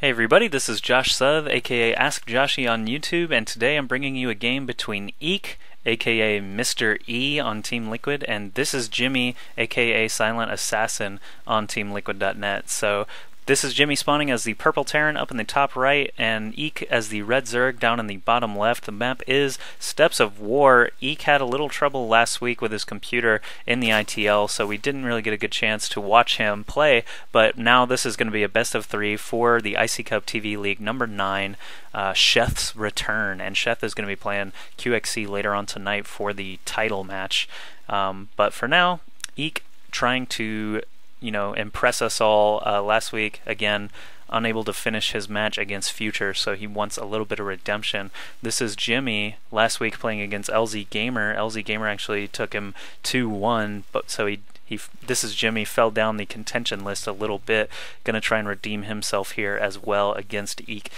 Hey everybody, this is Josh Suth, aka Ask Joshy on YouTube, and today I'm bringing you a game between Eek, aka Mr. E on Team Liquid, and this is Jimmy, aka Silent Assassin on TeamLiquid.net. So this is Jimmy spawning as the purple Terran up in the top right, and Eek as the red Zerg down in the bottom left. The map is Steps of War. Eek had a little trouble last week with his computer in the ITL, so we didn't really get a good chance to watch him play, but now this is going to be a best of three for the iCCup TV League number nine, uh, Sheth's return, and Sheth is going to be playing QXC later on tonight for the title match. Um, but for now, Eek trying to you know, impress us all uh, last week. Again, unable to finish his match against Future, so he wants a little bit of redemption. This is Jimmy last week playing against LZ Gamer. LZ Gamer actually took him 2-1, but so he he this is Jimmy fell down the contention list a little bit. Going to try and redeem himself here as well against Eek.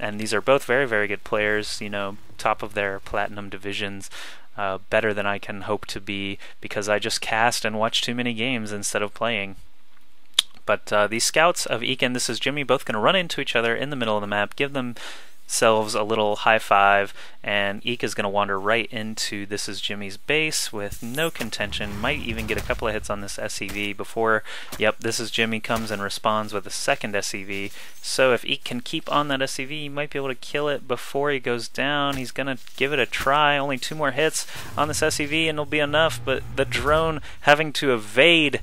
And these are both very very good players, you know, top of their platinum divisions uh, better than I can hope to be because I just cast and watch too many games instead of playing. But uh, these scouts of Eek and this is Jimmy both going to run into each other in the middle of the map, give themselves a little high five, and Eek is going to wander right into this is Jimmy's base with no contention. Might even get a couple of hits on this SCV before, yep, this is Jimmy comes and responds with a second SCV. So if Eek can keep on that SCV, he might be able to kill it before he goes down. He's going to give it a try. Only two more hits on this SCV and it'll be enough, but the drone having to evade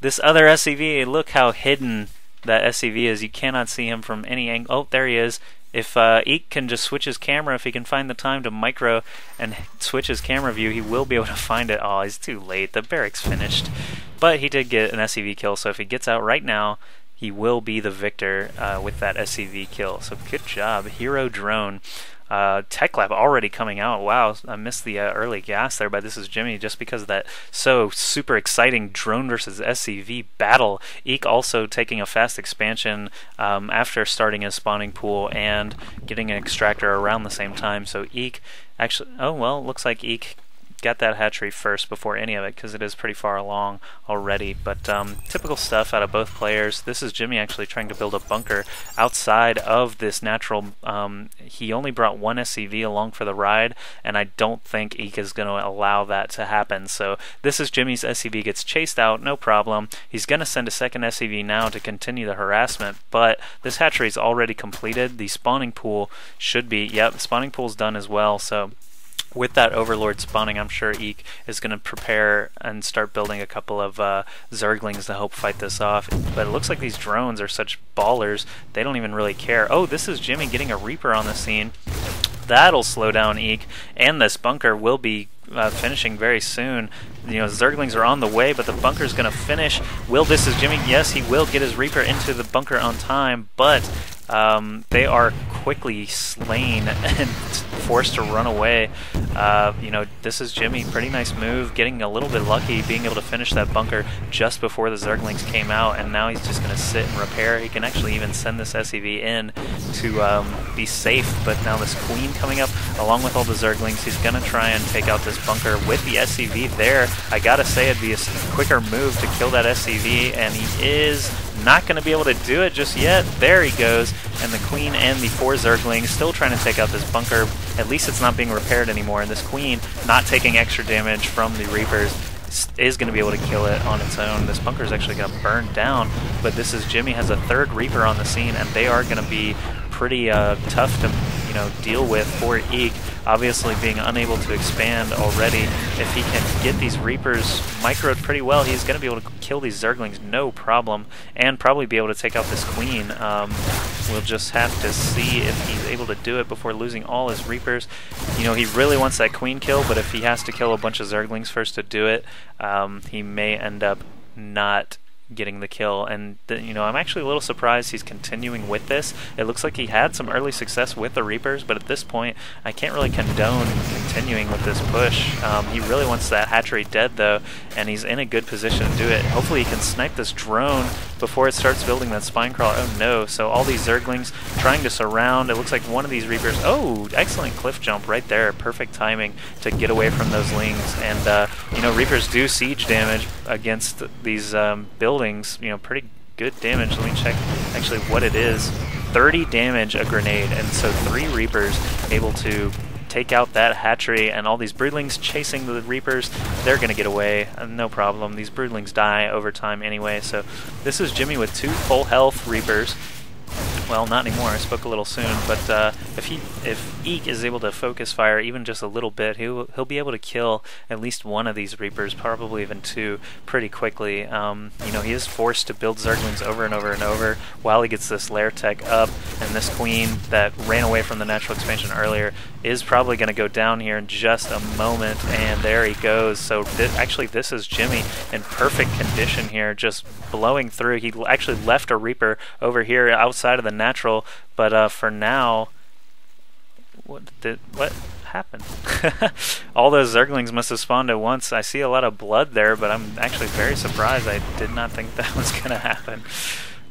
this other SCV, look how hidden that SCV is. You cannot see him from any angle. Oh, there he is. If uh, Eek can just switch his camera, if he can find the time to micro and switch his camera view, he will be able to find it. Oh, he's too late. The barracks finished. But he did get an SCV kill, so if he gets out right now, he will be the victor uh, with that SCV kill. So good job, Hero Drone. Uh, Tech Lab already coming out. Wow, I missed the uh, early gas there, but this is Jimmy just because of that so super exciting drone versus SCV battle. Eek also taking a fast expansion um, after starting his spawning pool and getting an extractor around the same time. So Eek actually, oh well, looks like Eek get that hatchery first before any of it because it is pretty far along already. But um, typical stuff out of both players. This is Jimmy actually trying to build a bunker outside of this natural. Um, he only brought one SCV along for the ride, and I don't think Eek is going to allow that to happen. So this is Jimmy's SCV gets chased out, no problem. He's going to send a second SCV now to continue the harassment, but this hatchery is already completed. The spawning pool should be, yep, spawning pool's done as well. So with that Overlord spawning, I'm sure Eek is going to prepare and start building a couple of uh, Zerglings to help fight this off. But it looks like these drones are such ballers, they don't even really care. Oh, this is Jimmy getting a Reaper on the scene. That'll slow down Eek, and this bunker will be uh, finishing very soon. You know, Zerglings are on the way, but the bunker's going to finish. Will this is Jimmy? Yes, he will get his Reaper into the bunker on time, but um, they are quickly slain and forced to run away. Uh, you know, this is Jimmy. Pretty nice move, getting a little bit lucky, being able to finish that bunker just before the Zerglings came out, and now he's just going to sit and repair. He can actually even send this SCV in to um, be safe, but now this Queen coming up, along with all the Zerglings, he's going to try and take out this bunker with the SCV there. I gotta say, it'd be a quicker move to kill that SCV, and he is not going to be able to do it just yet. There he goes. And the Queen and the four Zerglings still trying to take out this bunker. At least it's not being repaired anymore. And this Queen, not taking extra damage from the Reapers, is going to be able to kill it on its own. This bunker is actually going to burn down. But this is Jimmy has a third Reaper on the scene, and they are going to be pretty uh, tough to you know deal with for Eek. Obviously, being unable to expand already, if he can get these Reapers microed pretty well, he's going to be able to kill these Zerglings no problem, and probably be able to take out this Queen. Um, we'll just have to see if he's able to do it before losing all his Reapers. You know, he really wants that Queen kill, but if he has to kill a bunch of Zerglings first to do it, um, he may end up not getting the kill. And, the, you know, I'm actually a little surprised he's continuing with this. It looks like he had some early success with the Reapers, but at this point, I can't really condone continuing with this push. Um, he really wants that hatchery dead, though, and he's in a good position to do it. Hopefully he can snipe this drone before it starts building that spine crawler. Oh no, so all these Zerglings trying to surround. It looks like one of these Reapers. Oh, excellent cliff jump right there. Perfect timing to get away from those Lings. And, uh, you know, Reapers do siege damage against these um. You know, pretty good damage. Let me check actually what it is. 30 damage a grenade, and so three Reapers able to take out that hatchery and all these broodlings chasing the reapers they're gonna get away uh, no problem these broodlings die over time anyway so this is Jimmy with two full health reapers well, not anymore. I spoke a little soon, but uh, if he, if Eek is able to focus fire even just a little bit, he'll he'll be able to kill at least one of these Reapers, probably even two, pretty quickly. Um, you know, he is forced to build Zerglings over and over and over while he gets this Lair Tech up, and this Queen that ran away from the natural expansion earlier is probably going to go down here in just a moment, and there he goes. So th actually, this is Jimmy in perfect condition here, just blowing through. He actually left a Reaper over here outside of the natural, but uh, for now, what did what happened? All those Zerglings must have spawned at once. I see a lot of blood there, but I'm actually very surprised. I did not think that was going to happen.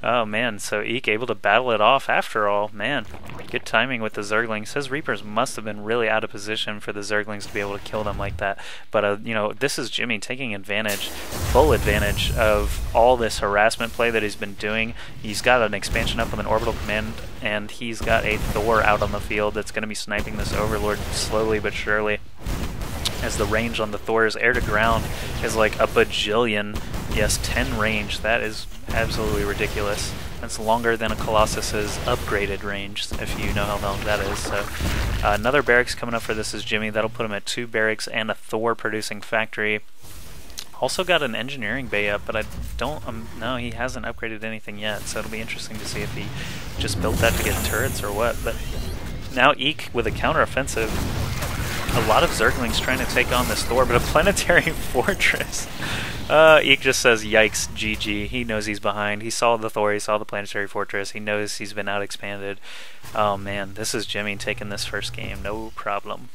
Oh man, so Eek able to battle it off after all. Man, good timing with the Zerglings. His Reapers must have been really out of position for the Zerglings to be able to kill them like that. But, uh, you know, this is Jimmy taking advantage, full advantage of all this harassment play that he's been doing. He's got an expansion up with an orbital command, and he's got a Thor out on the field that's going to be sniping this Overlord slowly but surely as the range on the Thor's air to ground is like a bajillion. Yes, 10 range. That is absolutely ridiculous. That's longer than a Colossus's upgraded range, if you know how long that is. So, uh, another barracks coming up for this is Jimmy. That'll put him at two barracks and a Thor producing factory. Also got an engineering bay up, but I don't, um, no, he hasn't upgraded anything yet, so it'll be interesting to see if he just built that to get turrets or what. But now Eek with a counteroffensive a lot of Zerglings trying to take on this Thor, but a planetary fortress. Uh, Eek just says, yikes, GG. He knows he's behind. He saw the Thor, he saw the planetary fortress, he knows he's been out expanded. Oh man, this is Jimmy taking this first game, no problem.